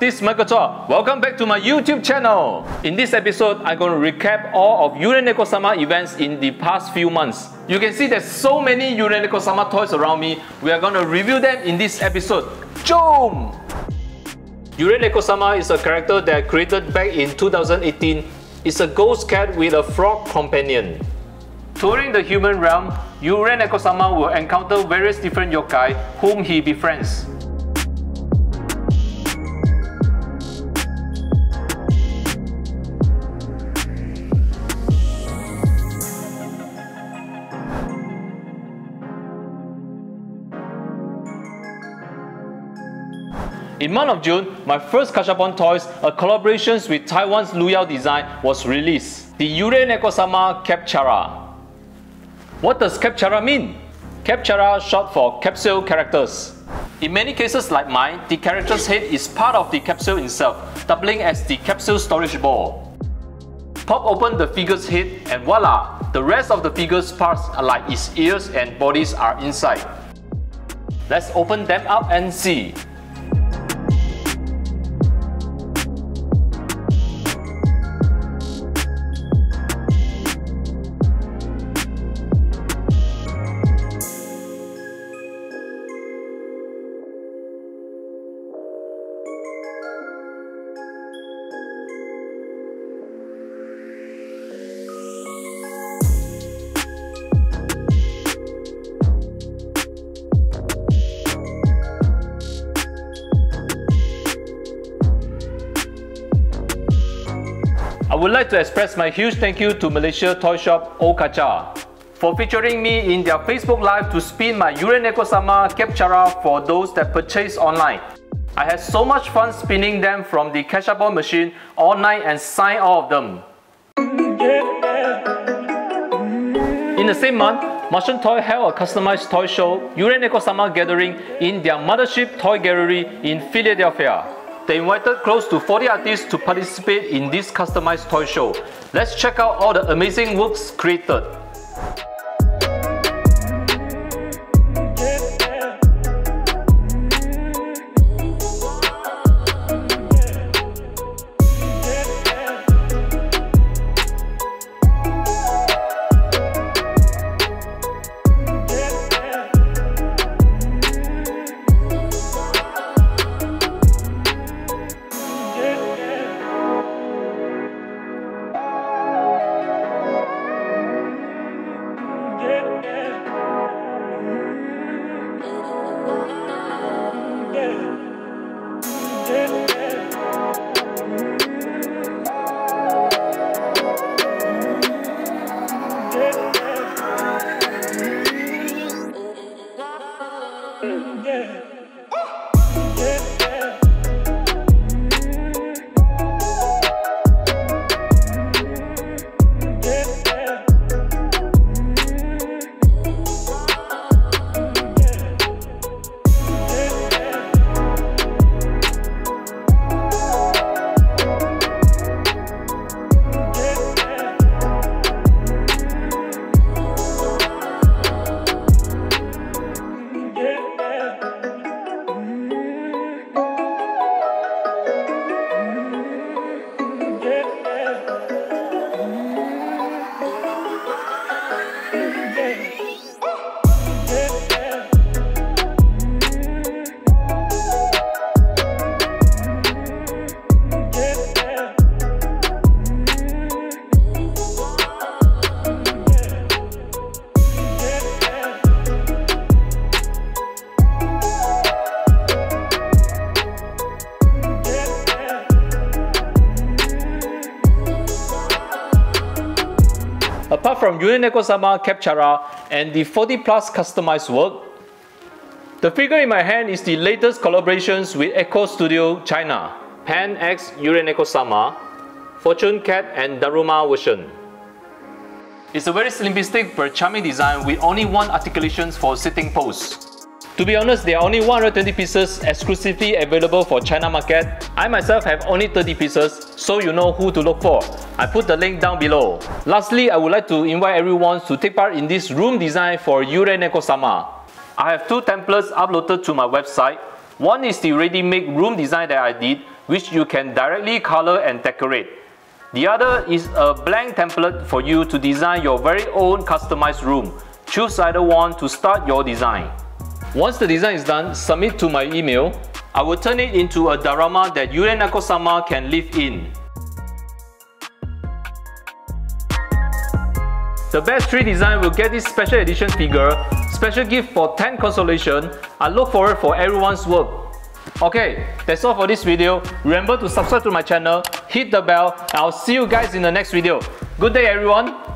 this is Michael Chuah. Welcome back to my YouTube channel. In this episode, I'm going to recap all of Yuurei Neko Sama events in the past few months. You can see there's so many Yuurei Neko Sama toys around me. We are going to review them in this episode. Joom! Yuurei Neko Sama is a character that I created back in 2018. It's a ghost cat with a frog companion. Touring the human realm, Yuurei Neko Sama will encounter various different yokai whom he befriends. In month of June, my first Gashapon Toys, a collaboration with Taiwan's Luyao Design, was released. The Yuurei Neko Sama Capchara. What does Capchara mean? Capchara short for capsule characters. In many cases like mine, the character's head is part of the capsule itself, doubling as the capsule storage ball. Pop open the figure's head and voila! The rest of the figure's parts like its ears and bodies are inside. Let's open them up and see. Would like to express my huge thank you to Malaysia toy shop Oh.Gatcha for featuring me in their Facebook Live to spin my Yuurei Neko-sama Capchara for those that purchase online. I had so much fun spinning them from the Gashapon machine all night and sign all of them. In the same month, Martian Toy held a customized toy show, Yuurei Neko-sama Gathering, in their mothership toy gallery in Philadelphia. They invited close to 40 artists to participate in this customized toy show. Let's check out all the amazing works created. Apart from Yuurei Neko-sama Capchara and the 40 plus customized work, the figure in my hand is the latest collaborations with Echo Studio China, Pan X Yuurei Neko-sama, Fortune Cat and Daruma version. It's a very simplistic but charming design with only one articulation for sitting pose. To be honest, there are only 120 pieces exclusively available for China market. I myself have only 30 pieces, so you know who to look for. I put the link down below. Lastly, I would like to invite everyone to take part in this room design for Yuurei Neko-sama. I have two templates uploaded to my website. One is the ready-made room design that I did, which you can directly color and decorate. The other is a blank template for you to design your very own customized room. Choose either one to start your design. Once the design is done, submit to my email. I will turn it into a diorama that Yuurei Neko-sama can live in. The best 3 design will get this special edition figure, special gift for 10 consolation. I look forward for everyone's work. Okay, that's all for this video. Remember to subscribe to my channel, hit the bell, and I'll see you guys in the next video. Good day everyone!